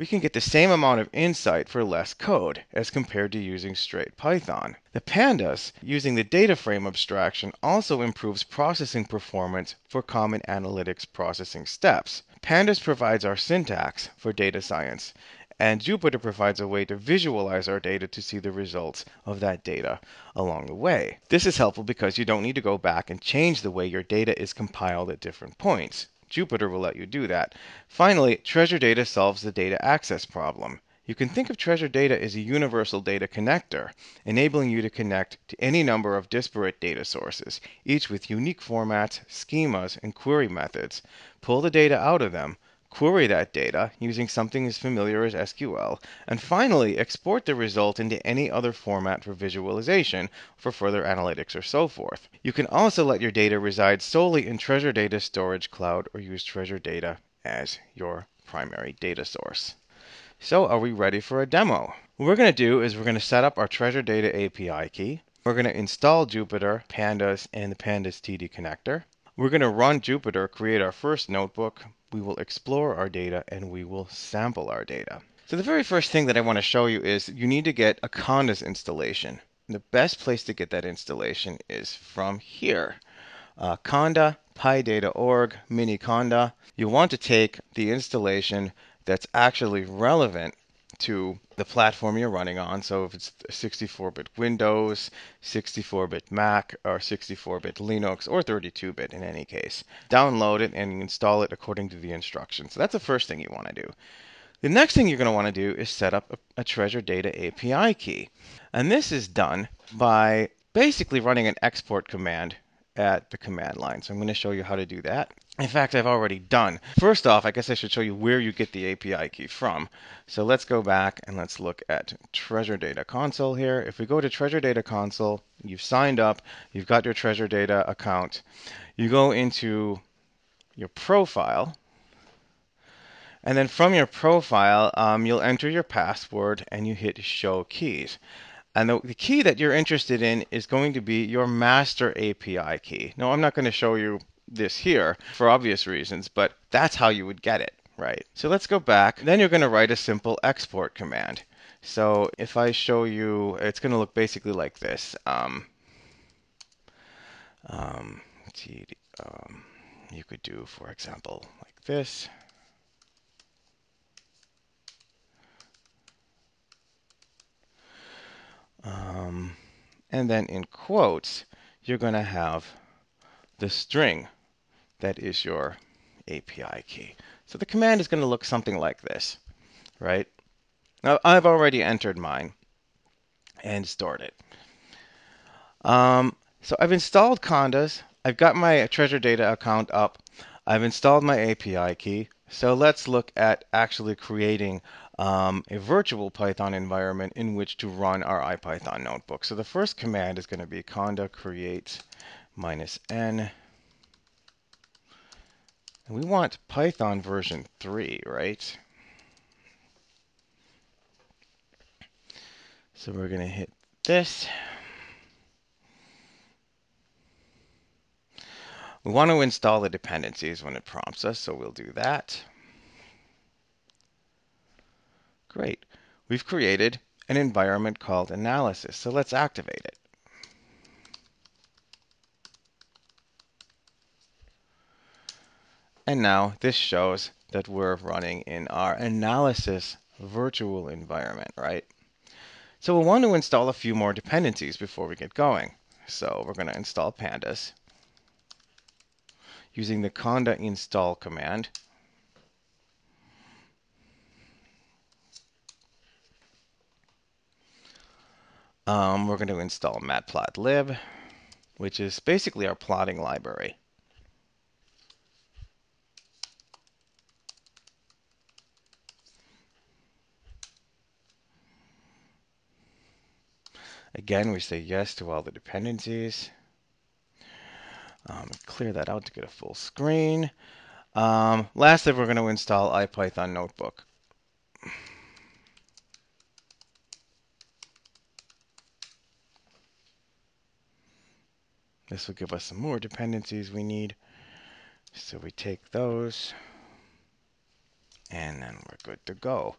we can get the same amount of insight for less code as compared to using straight Python. The pandas, using the data frame abstraction, also improves processing performance for common analytics processing steps. Pandas provides our syntax for data science, and Jupyter provides a way to visualize our data to see the results of that data along the way. This is helpful because you don't need to go back and change the way your data is compiled at different points. Jupyter will let you do that. Finally, Treasure Data solves the data access problem. You can think of Treasure Data as a universal data connector, enabling you to connect to any number of disparate data sources, each with unique formats, schemas, and query methods. Pull the data out of them, query that data using something as familiar as SQL, and finally export the result into any other format for visualization, for further analytics, or so forth. You can also let your data reside solely in Treasure Data Storage Cloud or use Treasure Data as your primary data source. So are we ready for a demo? What we're going to do is we're going to set up our Treasure Data API key. We're going to install Jupyter, Pandas, and the Pandas TD connector. We're going to run Jupyter, create our first notebook, we will explore our data and we will sample our data. So the very first thing that I want to show you is you need to get a Condas installation. And the best place to get that installation is from here. Uh, Conda, PyData.org, Miniconda. You want to take the installation that's actually relevant to the platform you're running on. So if it's 64-bit Windows, 64-bit Mac, or 64-bit Linux, or 32-bit in any case, download it and install it according to the instructions. So that's the first thing you want to do. The next thing you're going to want to do is set up a, a Treasure Data API key. And this is done by basically running an export command at the command line. So I'm going to show you how to do that. In fact, I've already done. First off, I guess I should show you where you get the API key from. So let's go back and let's look at Treasure Data Console here. If we go to Treasure Data Console, you've signed up, you've got your Treasure Data account. You go into your profile, and then from your profile, um, you'll enter your password and you hit Show Keys. And the, the, key that you're interested in is going to be your master API key. Now, I'm not going to show you this here for obvious reasons, but that's how you would get it, right? So let's go back. Then you're going to write a simple export command. So if I show you, it's going to look basically like this. Um, um, um, you could do, for example, like this. And then in quotes, you're going to have the string that is your API key. So the command is going to look something like this, right? Now I've already entered mine and stored it. Um, so I've installed Condas. I've got my Treasure Data account up. I've installed my API key. So let's look at actually creating um, a virtual Python environment in which to run our IPython notebook. So the first command is going to be conda create minus n and we want Python version 3, right? So we're going to hit this. We want to install the dependencies when it prompts us, so we'll do that. Great. We've created an environment called analysis, so let's activate it. And now this shows that we're running in our analysis virtual environment, right? So we'll want to install a few more dependencies before we get going. So we're going to install pandas using the conda install command. Um, we're going to install matplotlib, which is basically our plotting library. Again, we say yes to all the dependencies. Um, clear that out to get a full screen. Um, lastly, we're going to install IPython Notebook. This will give us some more dependencies we need. So we take those. And then we're good to go.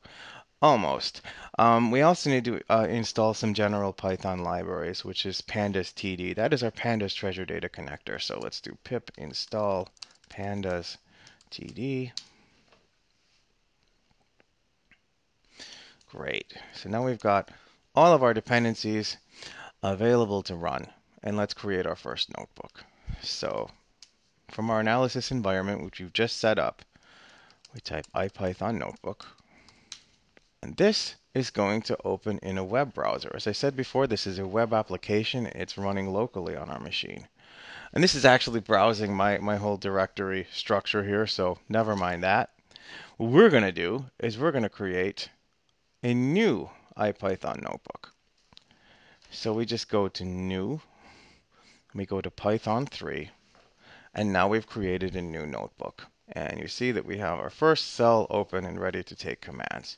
Almost. Um, we also need to uh, install some general Python libraries, which is pandas td. That is our pandas treasure data connector. So let's do pip install pandas td. Great. So now we've got all of our dependencies available to run. And let's create our first notebook. So from our analysis environment, which we've just set up, we type IPython notebook. And this is going to open in a web browser. As I said before, this is a web application. It's running locally on our machine. And this is actually browsing my, my whole directory structure here, so never mind that. What we're going to do is we're going to create a new IPython notebook. So we just go to New, we go to Python 3, and now we've created a new notebook. And you see that we have our first cell open and ready to take commands.